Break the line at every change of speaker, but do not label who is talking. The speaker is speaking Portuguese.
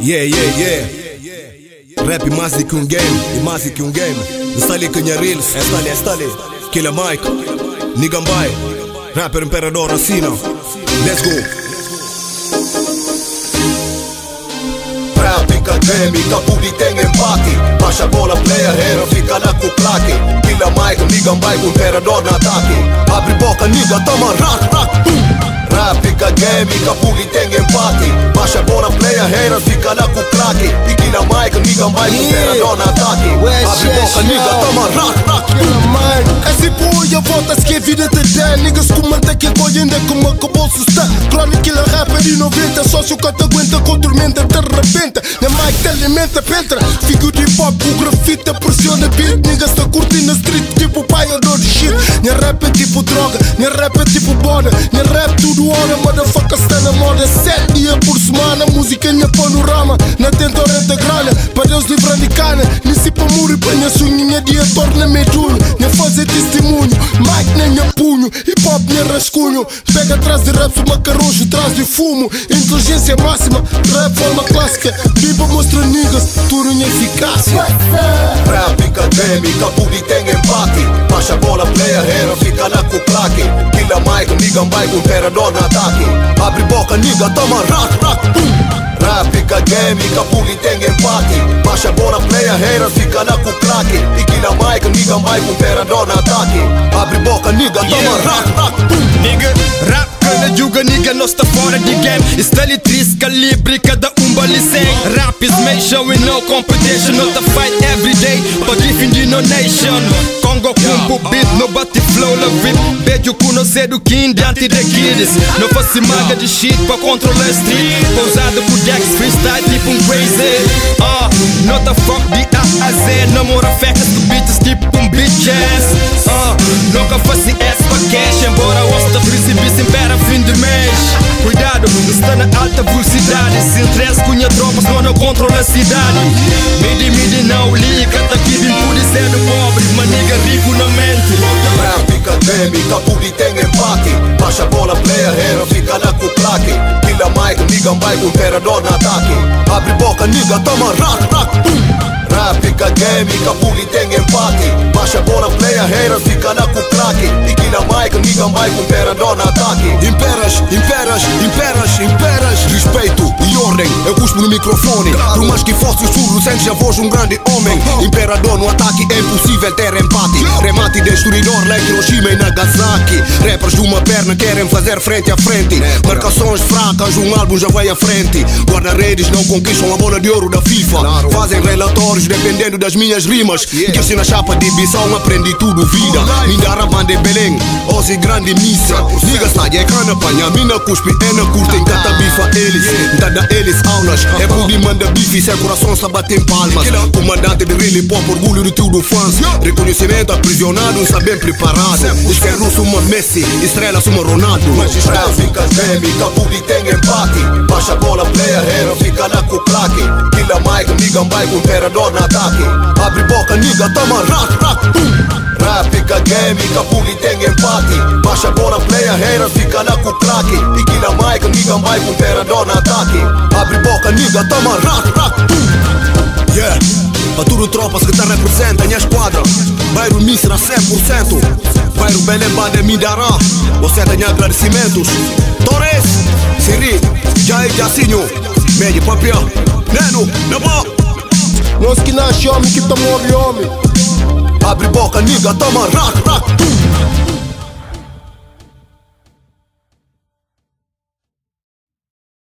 Yeah, yeah, yeah. Rap mais do que um game, e mais do que um game. Está ali Canha Reels, está ali, está ali. Killer Mike, Nigambai, Rapper Imperador Assina. Let's go.
Rap acadêmica, puri tem empate Baixa a bola, player, hero, fica lá com o claque Killer Mike, Nigambai, com imperador no ataque Abre boca, niga, toma rat, rat, pum Acadêmica, puri tem empate Baixa a bola, player, hero, fica lá com o E Killer Mike, Nigambai, com imperador no ataque Abre boca, niga, toma pum
Esse puia volta que vida te dá Niggas comanda que colhenda como acabou se está Chronic killer rapper e 90 Sócio que te aguenta com tormenta te arrebenta Na mic te alimenta pentra Fico de hip hop o grafite pressiona beat Niggas tá rap é tipo droga, minha rap é tipo boda Minha rap tudo hora, motherfucker está na moda Sete dias por semana, música minha panorama Na tentora de grana, para Deus livrar de cana. Nesse pa muri para minha sunha, dia torna medunho Minha fazer testemunho, mic nem minha punho Hip hop nem rascunho. Pega atrás de rap, uma carroço, atrás de fumo. Inteligência máxima, rap forma clássica. Biba mostra niggas, tudo em eficácia.
Rap acadêmica, puri tem empate. Baixa bola, player, hero, Mike, Nigambai, com imperador no ataque. Abre boca, niga, toma rat, rat, pum. Rap acadêmica, puri tem empate. Baixa a bola, player, hero, fica lá com o claque E Killer Mike, Nigambai, com imperador no ataque. Abre boca, niga, toma rat, rat, pum.
Nigga, cada juga nigga nós tá fora de game. Style tris calibre, cada um vale 100 Rap is make sure we no competition Not a fight every day, but defending no nation. Congo kumbu beat, no bate flow la VIP Beijo kuno cedo king diante de kids Não faço maga de shit pra controlar street. Pousado por Dex, freestyle tipo um crazy. Ah, not a fuck de A a Z Se interessa cunha tropas, não controla a cidade. Midi, midi não liga Tá aqui por sendo pobre Mas nigga rico na mente.
Rap acadêmica, puri tem empate. Baixa a bola, player, hero, fica lá com o claque Killer Mike, com imperador no ataque. Abre boca, niga, toma rat, rat, pum. Rap acadêmica, puri tem empate. Baixa a bola, player, Nigambai, com imperador no ataque
Imperas, imperas, imperas, imperas. Respeito no microfone. Por mais que fosse surdo, sentes a voz de um grande homem. Imperador no ataque, é impossível ter empate. Remate destruidor, like Hiroshima e Nagasaki. Rappers de uma perna querem fazer frente a frente. Marcações fracas, um álbum já vai à frente. Guarda-redes não conquistam a bola de ouro da FIFA. Fazem relatórios dependendo das minhas rimas. Que se na chapa de Bissau aprendi tudo vida. Mindara Bande Belém, Ozzy Grande Missa. Niggas na cana panha, mina cuspe, ena curtem Cata bifa eles, dada eles aulas É pudi manda bife, se é coração só batem palmas. Comandante de Rile Pop, orgulho de tudo fãs. Reconhecimento aprisionado, está bem preparado. Esquer russo uma Messi, estrela uma Ronaldo.
Rap acadêmica, puri tem empate. Baixa a bola, player, hero, fica lá com o claque. Killer Mike, Nigambai, com imperador no ataque. Abre boca, niga, toma rat, rat, pum Rap acadêmica, puri tem empate. Baixa a bola, player, hero, fica lá com o Abre boca, niga, toma rat, rat, pum
Yeah, para tudo tropas que te representa minha esquadra Bairro Misra 100% Bairro Belém Bade Mindará Você tem agradecimentos Torres, Siri, Jair Jacinho Medio Papia, Neno, Nabo
Nós que nasce homem, que morre homem
Abre boca, niga, toma rat, rat,